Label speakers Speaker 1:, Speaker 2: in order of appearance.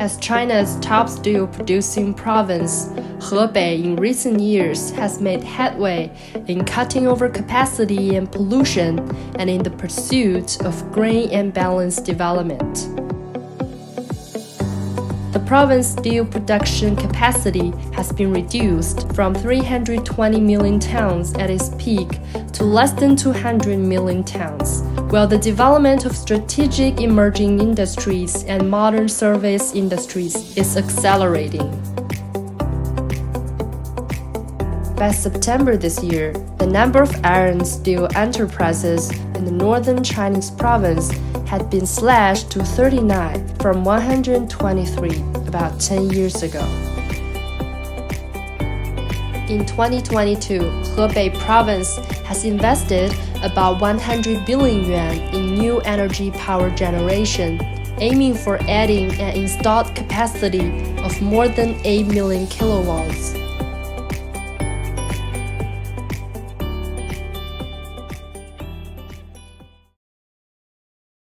Speaker 1: As China's top steel producing province, Hebei in recent years has made headway in cutting overcapacity and pollution and in the pursuit of green and balanced development. The province's steel production capacity has been reduced from 320 million tons at its peak to less than 200 million tons, while the development of strategic emerging industries and modern service industries is accelerating. By September this year, the number of iron steel enterprises in the northern Chinese province had been slashed to 39 from 123 about 10 years ago. In 2022, Hebei province has invested about 100 billion yuan in new energy power generation, aiming for adding an installed capacity of more than 8 million kilowatts.